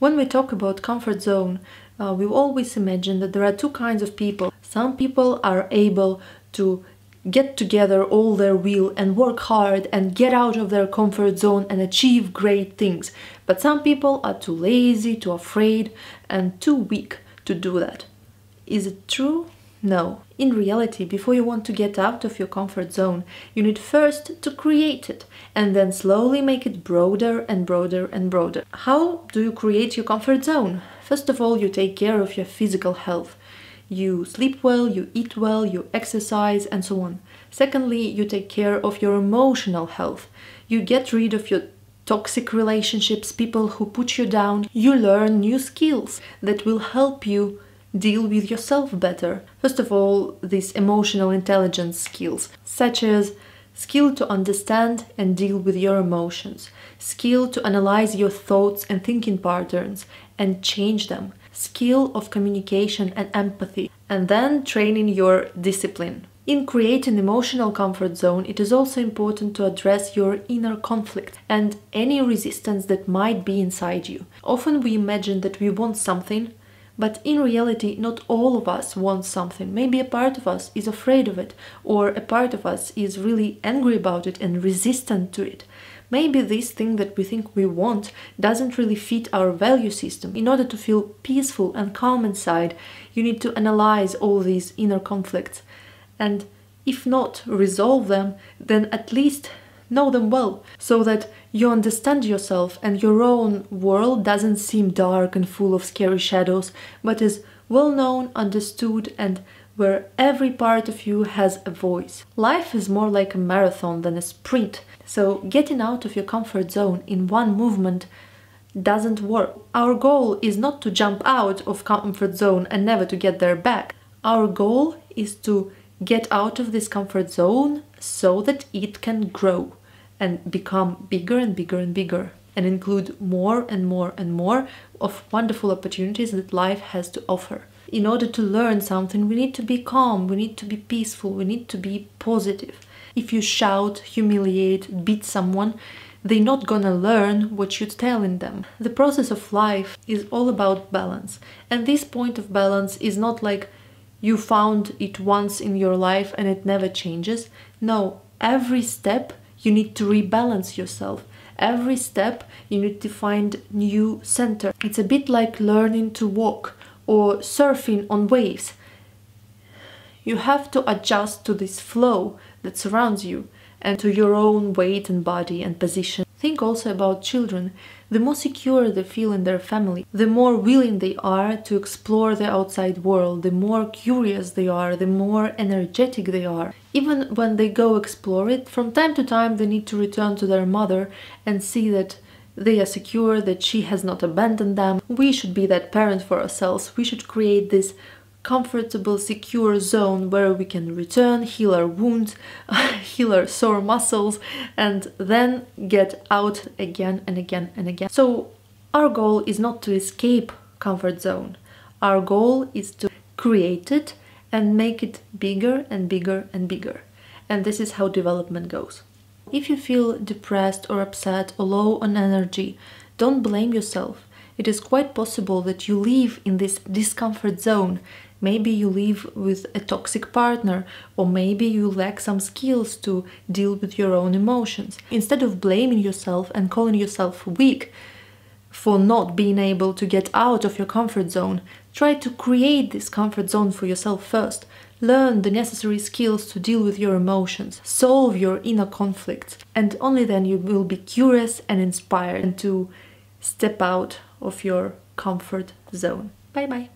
When we talk about comfort zone, uh, we always imagine that there are two kinds of people. Some people are able to get together all their will and work hard and get out of their comfort zone and achieve great things. But some people are too lazy, too afraid, and too weak to do that. Is it true? No. In reality, before you want to get out of your comfort zone, you need first to create it and then slowly make it broader and broader and broader. How do you create your comfort zone? First of all, you take care of your physical health. You sleep well, you eat well, you exercise, and so on. Secondly, you take care of your emotional health. You get rid of your toxic relationships, people who put you down. You learn new skills that will help you deal with yourself better. First of all, these emotional intelligence skills, such as skill to understand and deal with your emotions, skill to analyze your thoughts and thinking patterns and change them, skill of communication and empathy, and then training your discipline. In creating emotional comfort zone, it is also important to address your inner conflict and any resistance that might be inside you. Often we imagine that we want something, but in reality, not all of us want something. Maybe a part of us is afraid of it, or a part of us is really angry about it and resistant to it. Maybe this thing that we think we want doesn't really fit our value system. In order to feel peaceful and calm inside, you need to analyze all these inner conflicts. And if not resolve them, then at least know them well so that you understand yourself and your own world doesn't seem dark and full of scary shadows, but is well known, understood, and where every part of you has a voice. Life is more like a marathon than a sprint, so getting out of your comfort zone in one movement doesn't work. Our goal is not to jump out of comfort zone and never to get there back. Our goal is to get out of this comfort zone so that it can grow and become bigger and bigger and bigger and include more and more and more of wonderful opportunities that life has to offer. In order to learn something, we need to be calm, we need to be peaceful, we need to be positive. If you shout, humiliate, beat someone, they're not gonna learn what you're telling them. The process of life is all about balance, and this point of balance is not like you found it once in your life and it never changes. No, every step you need to rebalance yourself. Every step you need to find new center. It's a bit like learning to walk or surfing on waves. You have to adjust to this flow that surrounds you and to your own weight and body and position. Think also about children. The more secure they feel in their family, the more willing they are to explore the outside world, the more curious they are, the more energetic they are. Even when they go explore it, from time to time they need to return to their mother and see that they are secure, that she has not abandoned them. We should be that parent for ourselves. We should create this comfortable, secure zone where we can return, heal our wounds, heal our sore muscles, and then get out again and again and again. So our goal is not to escape comfort zone. Our goal is to create it and make it bigger and bigger and bigger. And this is how development goes. If you feel depressed or upset or low on energy, don't blame yourself. It is quite possible that you live in this discomfort zone Maybe you live with a toxic partner, or maybe you lack some skills to deal with your own emotions. Instead of blaming yourself and calling yourself weak for not being able to get out of your comfort zone, try to create this comfort zone for yourself first. Learn the necessary skills to deal with your emotions, solve your inner conflicts, and only then you will be curious and inspired to step out of your comfort zone. Bye bye.